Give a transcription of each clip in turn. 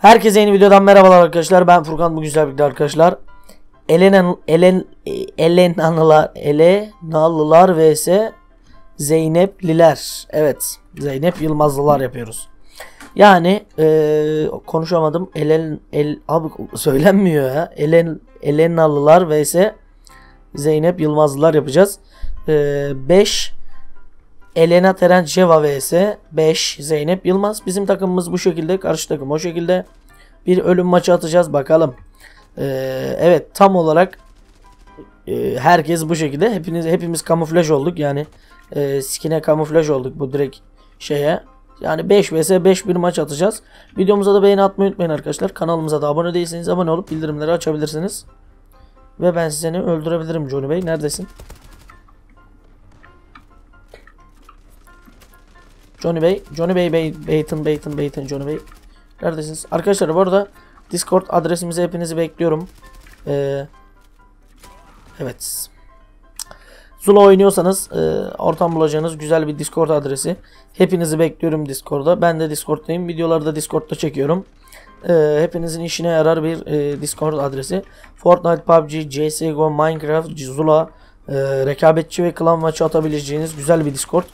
Herkese yeni videodan merhabalar arkadaşlar. Ben Furkan bugün sizlerle birlikte arkadaşlar. Elen Elen Elenanlılar Elenalılar vs Zeynepliler. Evet, Zeynep Yılmazlılar yapıyoruz. Yani eee, konuşamadım. Elen el abi söylenmiyor ya. Elen Elenalılar vs Zeynep Yılmazlılar yapacağız. 5 Elena Terenceva vs 5 Zeynep Yılmaz. Bizim takımımız bu şekilde. Karşı takım o şekilde. Bir ölüm maçı atacağız bakalım. Ee, evet tam olarak e, herkes bu şekilde. Hepiniz hepimiz kamuflaj olduk. Yani e, skine kamuflaj olduk bu direkt şeye. Yani 5 vs 5 bir maç atacağız. Videomuza da beğeni atmayı unutmayın arkadaşlar. Kanalımıza da abone değilseniz abone olup bildirimleri açabilirsiniz. Ve ben seni öldürebilirim Johnny Bey. Neredesin? Johnny Bey, Johnny Bey, Bey, Beyton, Beyton, Beyton, Johnny Bey. Neredesiniz? Arkadaşlar bu arada Discord adresimize hepinizi bekliyorum. Ee, evet. Zula oynuyorsanız e, ortam bulacağınız güzel bir Discord adresi. Hepinizi bekliyorum Discord'da. Ben de Discord'dayım. Videoları da Discord'da çekiyorum. E, hepinizin işine yarar bir e, Discord adresi. Fortnite, PUBG, CSGO, Minecraft, Zula, e, rekabetçi ve klan maçı atabileceğiniz güzel bir Discord.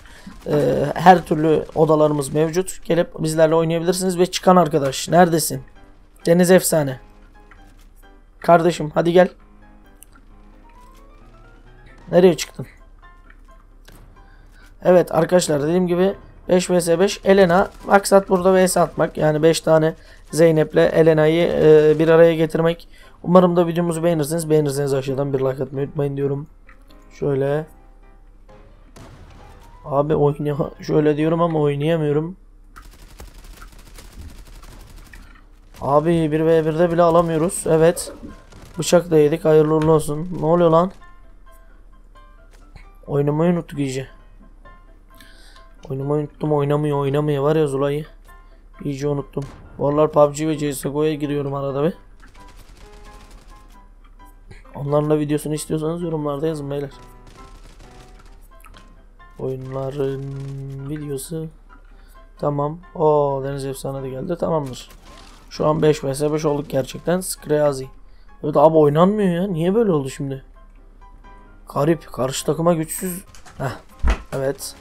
Ee, her türlü odalarımız mevcut. Gelip bizlerle oynayabilirsiniz ve çıkan arkadaş neredesin? Deniz efsane. Kardeşim hadi gel. Nereye çıktın? Evet arkadaşlar dediğim gibi 5 vs 5 Elena maksat burada vs atmak yani 5 tane Zeynep'le Elena'yı e, bir araya getirmek. Umarım da videomuzu beğenirsiniz. Beğenirseniz aşağıdan bir like atmayı unutmayın diyorum. Şöyle Abi oyna şöyle diyorum ama oynayamıyorum. Abi 1v1'de bile alamıyoruz. Evet. Bıçak da yedik. Hayırlı uğurlu olsun. Ne oluyor lan? Oynamayı unuttuk iyice. Oynamayı unuttum. Oynamıyor oynamıyor. Var ya Zula'yı. İyice unuttum. Vallahi PUBG ve CSGO'ya giriyorum arada bir. Onların da videosunu istiyorsanız yorumlarda yazın beyler. Oyunların videosu. Tamam. O Deniz Efsane de geldi. Tamamdır. Şu an 5 vs 5 olduk gerçekten. Skreazi. Evet abi oynanmıyor ya. Niye böyle oldu şimdi? Garip. Karşı takıma güçsüz. Heh. Evet.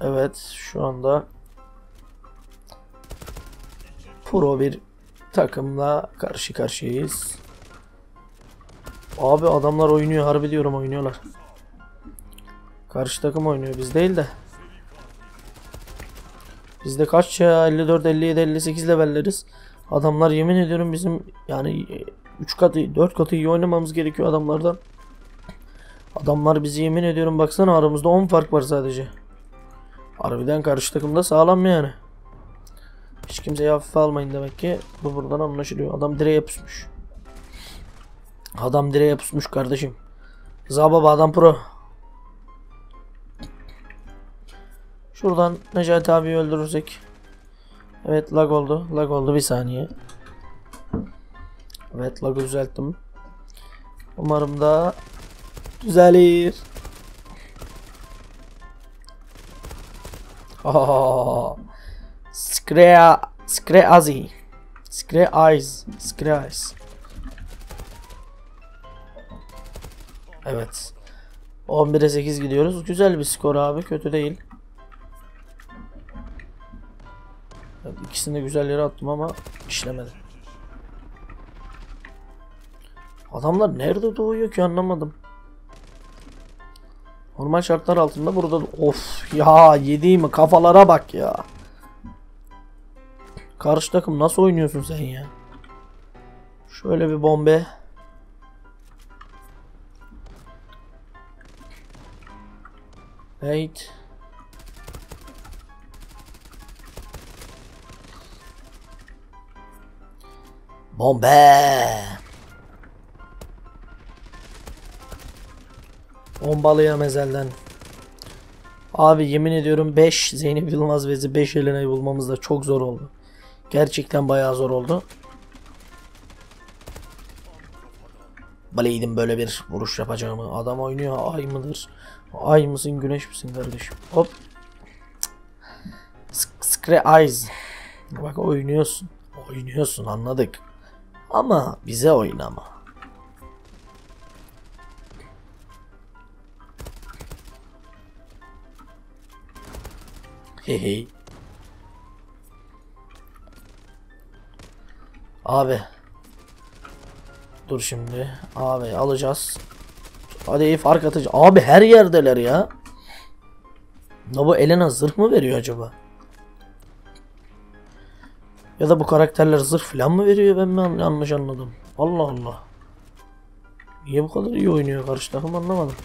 Evet. Şu anda pro bir takımla karşı karşıyayız. Abi adamlar oynuyor harbi diyorum oynuyorlar. Karşı takım oynuyor biz değil de. Bizde kaç ya 54 57 58 levelleriz. Adamlar yemin ediyorum bizim yani 3 katı 4 katı iyi oynamamız gerekiyor adamlardan. Adamlar bizi yemin ediyorum baksana aramızda 10 fark var sadece. Harbiden karşı takımda sağlam yani. Hiç kimseyi hafife almayın demek ki bu buradan anlaşılıyor. Adam direğe pusmuş. Adam direğe pusmuş kardeşim. Zababa adam pro. Şuradan Necati abi öldürürsek. Evet lag oldu. Lag oldu bir saniye. Evet lagı düzelttim. Umarım da düzelir. Oh. Skrea Skreazi. Skreaiz. Skreaiz. Evet. 11'e 8 gidiyoruz. Güzel bir skor abi. Kötü değil. Evet, ikisini de güzel yere attım ama işlemedi. Adamlar nerede doğuyor ki anlamadım. Normal şartlar altında burada of ya yediğimi kafalara bak ya. Karşı takım nasıl oynuyorsun sen ya? Şöyle bir bombe. Wait. Bombe. Bombalıya mezelden. Abi yemin ediyorum 5 Zeynep Yılmaz ve 5 Elena'yı bulmamız da çok zor oldu. Gerçekten bayağı zor oldu. Bileydim böyle bir vuruş yapacağımı. Adam oynuyor ay mıdır? Ay mısın güneş misin kardeşim? Hop. Scre Eyes. Bak oynuyorsun. Oynuyorsun anladık. Ama bize oynama. Hehe. Abi. Dur şimdi. Abi alacağız. Hadi fark atacağız. Abi her yerdeler ya. Ya bu Elena zırh mı veriyor acaba? Ya da bu karakterler zırh falan mı veriyor ben mi yanlış anladım. Allah Allah. Niye bu kadar iyi oynuyor karşı takım anlamadım.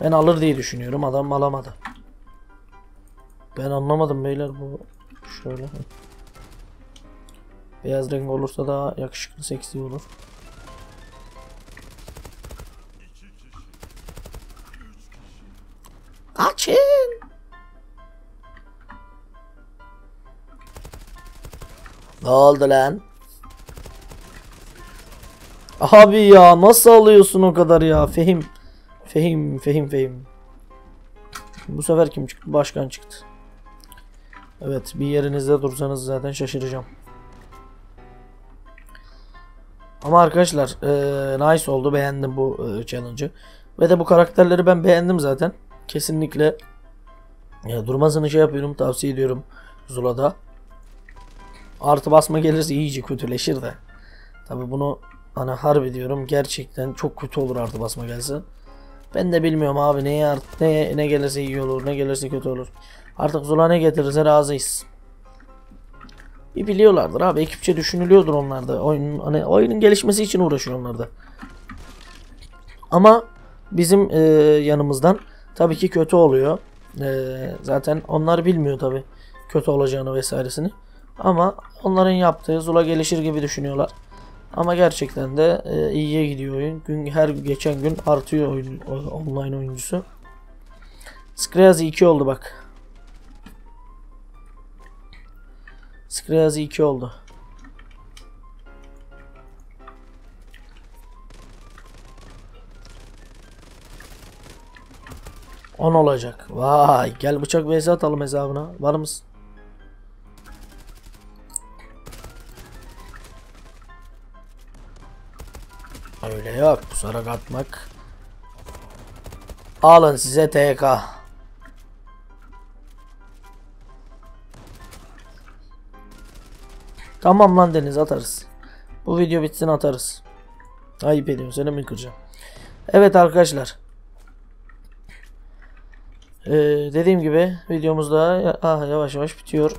Ben alır diye düşünüyorum adam alamadı. Ben anlamadım beyler bu şöyle. Beyaz renk olursa daha yakışıklı seksi olur. Açın. Ne oldu lan? Abi ya nasıl alıyorsun o kadar ya? Fehim. Fehim, Fehim, Fehim. Bu sefer kim çıktı? Başkan çıktı. Evet, bir yerinizde dursanız zaten şaşıracağım. Ama arkadaşlar, e, nice oldu. Beğendim bu e, challenge'ı. Ve de bu karakterleri ben beğendim zaten. Kesinlikle ya, durmasını şey yapıyorum, tavsiye ediyorum Zula'da. Artı basma gelirse iyice kötüleşir de. Tabi bunu hani harbi diyorum gerçekten çok kötü olur artı basma gelse. Ben de bilmiyorum abi neye art ne ne gelirse iyi olur ne gelirse kötü olur. Artık Zula ne getirirse razıyız. Bir biliyorlardır abi ekipçe düşünülüyordur onlarda. Oyunun hani oyunun gelişmesi için uğraşıyor onlar da. Ama bizim e, yanımızdan tabii ki kötü oluyor. E, zaten onlar bilmiyor tabii kötü olacağını vesairesini. Ama onların yaptığı Zula gelişir gibi düşünüyorlar. Ama gerçekten de e, iyiye gidiyor oyun. Gün her geçen gün artıyor oyun online oyuncusu. Skriazi 2 oldu bak. Skriazi 2 oldu. On olacak. Vay gel bıçak vs atalım hesabına. Var mısın? Öyle yok. Pusarak atmak. Alın size TK. Tamam lan Deniz atarız. Bu video bitsin atarız. Ayıp ediyorum seni mi kıracağım? Evet arkadaşlar. Ee, dediğim gibi videomuz da ah, yavaş yavaş bitiyor.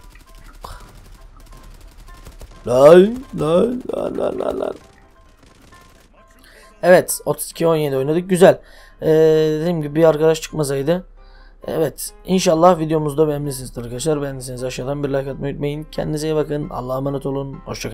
Lan lan lan lan lan lan. Evet 32-17 oynadık güzel. Ee, dediğim gibi bir arkadaş çıkmasaydı. Evet inşallah videomuzda beğenmişsinizdir arkadaşlar. Beğendiyseniz aşağıdan bir like atmayı unutmayın. Kendinize iyi bakın. Allah'a emanet olun. Hoşçakalın.